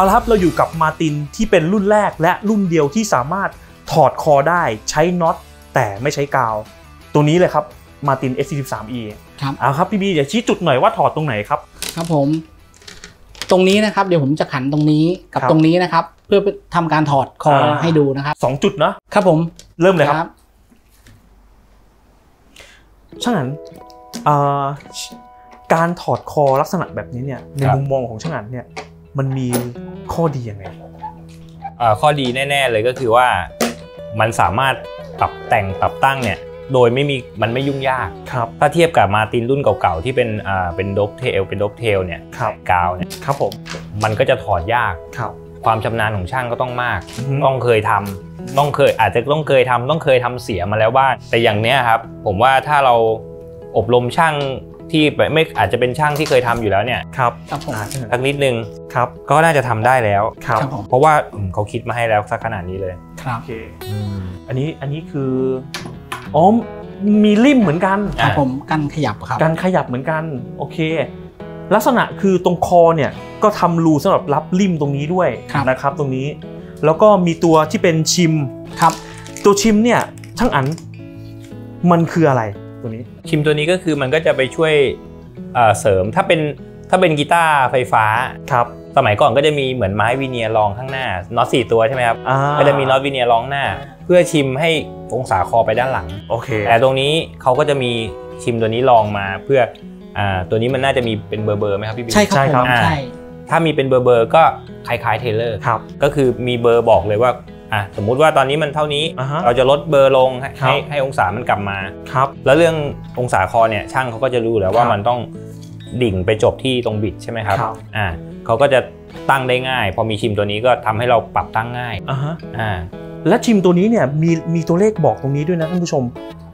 เอาละครับเราอยู่กับมาตินที่เป็นรุ่นแรกและรุ่นเดียวที่สามารถถอดคอได้ใช้น็อตแต่ไม่ใช้กาว ตัวนี้เลยครับมาติน S43E ครับเอาครับพี่บีเดี๋ยวชี้จุดหน่อยว่าถอดตรงไหนครับ ครับผม ตรงนี้นะครับเดี๋ยวผมจะขันตรงนี้กับครับตรงนี้นะครับ เพื่อทำการถอดคออ่าให้ดูนะครับสองจุดเนาะครับผมเริ่มเลยครับช่างอันเอ่อการถอดคอลักษณะแบบนี้เนี่ยในครับมุมมองของช่างอันเนี่ย มันมีข้อดียังไงอ่าข้อดีแน่ ๆ เลยก็คือว่ามันสามารถปรับแต่งปรับตั้งเนี่ยโดยไม่มีมันไม่ยุ่งยากครับถ้าเทียบกับมาตินรุ่นเก่าๆที่เป็นอ่าเป็นดบเทลเป็นดบเทลเนี่ยครับกาวเนี่ยครับผมมันก็จะถอดยากครับความชำนาญของช่างก็ต้องมากอือฮึต้องเคยทำต้องเคยอาจจะต้องเคยทำต้องเคยทำเสียมาแล้วบ้างแต่อย่างเนี้ยครับผมว่าถ้าเราอบรมช่าง ที่ไม่อาจจะเป็นช่างที่เคยทำอยู่แล้วเนี่ยครับครับผมอ่าช่างอันสักนิดนึงครับก็น่าจะทำได้แล้วครับครับผมเพราะว่าอืมเขาคิดมาให้แล้วสักขนาดนี้เลยครับโอเคอันนี้อันนี้คืออ๋อมีริมเหมือนกันครับอ่าผมกันขยับครับการขยับเหมือนกันโอเค ลักษณะคือตรงคอเนี่ยก็ทำรูสำหรับรับริมตรงนี้ด้วยครับนะครับ ตรงนี้ แล้วก็มีตัวที่เป็นชิมครับ ตัว shim เนี่ยช่างอันมันคืออะไร ตัวนี้ shim ตัวนี้ก็คือมันก็จะไปช่วยเอ่อเสริมถ้าเป็นถ้าเป็นกีตาร์ไฟฟ้าครับสมัยก่อนก็จะมีเหมือนไม้วีเนียร์รองข้างหน้าน็อตสี่ตัวใช่ไหมครับอ่าก็จะมีน็อตวีเนียร์รองหน้า เพื่อ shim ให้องศาคอไปด้านหลังโอเคแต่ตรงนี้เขาก็จะมี shim ตัวนี้รองมาเพื่ออ่าตัวนี้มันน่าจะมีเป็นเบอร์เบอร์ไหมครับพี่บิ๊กใช่ครับใช่ผครับมอ่าใช่ถ้ามีเป็นเบอร์เบอร์ก็คล้ายๆเทเลอร์ครับก็คือมีเบอร์บอกเลยว่า อะสมมุติว่าตอนนี้มันเท่านี้ อ่าฮะเราจะลดเบอร์ลงให้ครับ ให้ให้องศามันกลับมา ครับ แล้วเรื่ององศาคอเนี่ยช่างเขาก็จะรู้อยู่แล้วว่าครับมันต้องดิ่งไปจบที่ตรง bridge ใช่ไหมครับครับ อ่าเขาก็จะตั้งได้ง่าย พอมี shim ตัวนี้ก็ทำให้เราปรับตั้งง่ายอ่าฮะอ่าและ shim ตัวนี้เนี่ยมีมีตัวเลขบอกตรงนี้ด้วยนะท่านผู้ชม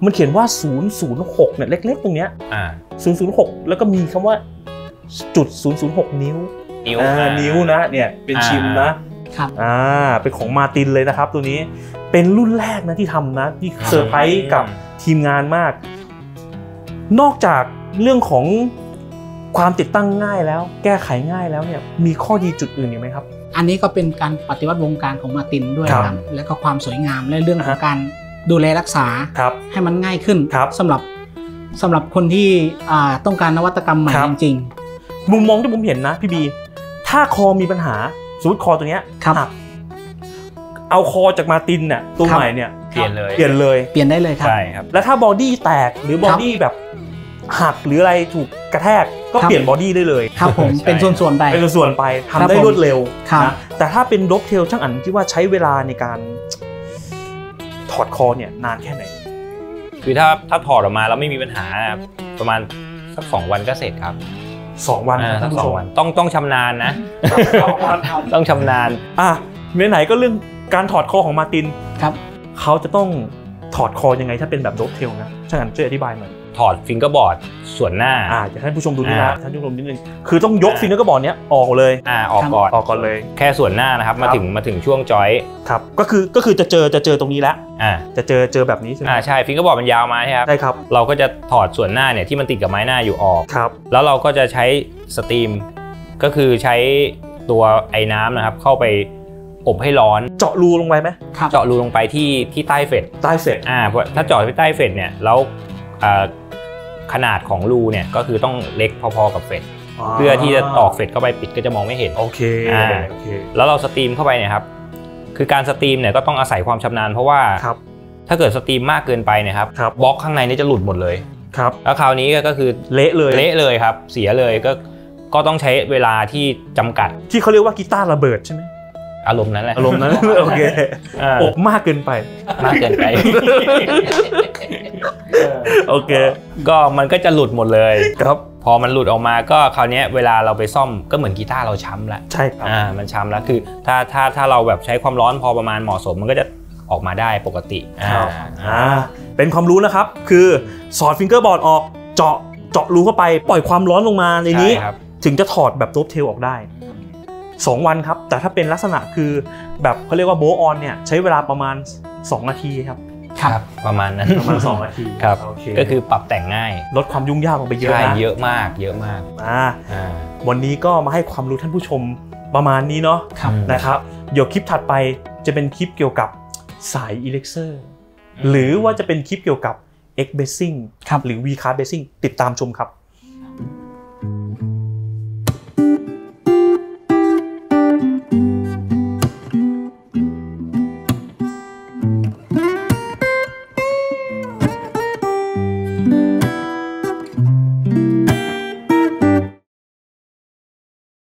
มันเขียนว่า 006เนี่ยเล็ก ๆ ตรงเนี้ยอ่า006 แล้วก็มีคำว่าจุด006 นิ้วนิ้วอ่าอ่า นิ้วนะเนี่ยเป็นชิมนะ ครับอ่าเป็นของมาตินเลยนะครับ ตัวนี้เป็นรุ่นแรกนะที่ทำนะที่เซอร์ไพรส์กับทีมงานมาก นอกจากเรื่องของความติดตั้งง่ายแล้ว แก้ไขง่ายแล้วเนี่ยมีข้อดีจุดอื่นอีกไหมครับ อันนี้ก็เป็นการปฏิวัติวงการของมาร์ตินด้วยครับครับ และก็ความสวยงามและเรื่องของอ่าฮะการดูแลรักษาครับให้มันง่ายขึ้นครับสำหรับสำหรับคนที่อ่าต้องการนวัตกรรมใหม่ครับจริงมุมมองที่ผมเห็นนะพี่บี ถ้าคอมีปัญหา สมมติคอตัวเนี้ยครับ หักเอาคอจาก Martin เนี่ยตัวครับ ใหม่เนี่ยเปลี่ยนเลยเปลี่ยนเลยๆเปลี่ยนได้เลยครับ ใช่ครับ แล้วถ้า body แตกหรือ body แบบหักหรืออะไรถูกกระแทกก็ครับ เปลี่ยน body ได้เลยครับผมใช่ เป็นส่วนๆไป เป็นส่วนๆไปทำครับได้ผมรวดเร็วครับ นะแต่ถ้าเป็น dovetail ช่างอันคิดว่าใช้เวลาในการถอดคอเนี่ยนานแค่ไหน คือถ้าถ้าถอดออกมาแล้วไม่มีปัญหานะครับประมาณสักสองวันก็เสร็จครับ สองวันอ่านะสัท่านกผู้สอชงมวันต้องต้องชำนาญนะสองวันครับต้องชำนาญอะไหนๆก็เรื่องการถอดคอของ Martin ครับเขาจะต้องถอดคอยังไงถ้าเป็นแบบ dovetail นะช่างอันช่วยอธิบายหน่อยถอด fingerboard ส่วนหน้าอ่าอยากให้ท่านผู้ชมดูนี่นะอ่าท่านผู้ชมนิดนึงคือต้องยกอ่า fingerboard เนี้ยออกเลยอ่าออกก่อนออกก่อนเลย แค่ส่วนหน้านะครับมาครับถึงมาถึงช่วงจอยครับก็คือก็คือจะเจอจะเจอตรงนี้แล้วอ่าจะเจอเจอแบบนี้ใช่ไหมอ่าใช่ fingerboard มันยาวมาใช่ไหมครับได้ครับเราก็จะถอดส่วนหน้าเนี่ยที่มันติดกับไม้หน้าอยู่ออกครับแล้วเราก็จะใช้ steam ก็คือใช้ตัวไอน้ำนะครับเข้าไปอบให้ร้อนเจาะรูลงไปไหมครับเจาะรูลงไปที่ที่ใต้เฟดใต้เสร็จอ่าเพราะถ้าเจาะไปใต้ fret เนี่ยแล้วอ่า ขนาดของรูเนี่ยก็คือต้องเล็กพอๆกับ fret เพื่อที่จะตอก fret เข้าไปปิดก็จะมองไม่เห็นโอเคอ่าโอเค แล้วเรา steam เข้าไปเนี่ยครับคือการ steam เนี่ยก็ต้องอาศัยความชำนาญเพราะว่าครับถ้าเกิด steam มากเกินไปเนะครับครับบล็อกข้างในนี่จะหลุดหมดเลยครับแล้วคราวนี้ก็คือเละเลยเละเลยครับ เสียเลยก็ก็ต้องใช้เวลาที่จำกัด ที่เขาเรียกว่ากีตาร์ระเบิดใช่ไหมอารมณ์นั้นแหละอารมณ์นั้นโอเคอ่าอบมากเกินไป มากเกินไป โอเค ก็มันก็จะหลุดหมดเลยครับพอมันหลุดออกมาก็คราวเนี้ยเวลาเราไปซ่อมก็เหมือนกีตาร์เราช้ำแล้วใช่ครับอ่ามันช้ำแล้วคือถ้าถ้าถ้าเราแบบใช้ความร้อนพอประมาณเหมาะสมมันก็จะออกมาได้ปกติอ่าครับอ่าเป็นความรู้นะครับ คือถอด fingerboard ออกเจาะเจาะรูเข้าไปปล่อยความร้อนลงมาในนี้ใช่ครับถึงจะถอดแบบ dovetail ออกได้ 2 วันครับ แต่ถ้าเป็นลักษณะคือแบบเขาเรียกว่า bolt-on เนี่ยใช้เวลาประมาณ 2 นาทีครับ ครับประมาณนั้นประมาณ2นาทีครับโอเคก็คือปรับแต่งง่าย ลดความยุ่งยากลงไปเยอะใช่นะเยอะมากเยอะมากอ่าอ่าวันนี้ก็มาให้ความรู้ท่านผู้ชมประมาณนี้เนาะครับนะครับเดี๋ยวคลิปถัดไปจะเป็นคลิปเกี่ยวกับสายอิเล็กเซอร์หรือว่าจะเป็นคลิปเกี่ยวกับ X basing ครับหรือ V card basing ติดตามชมครับ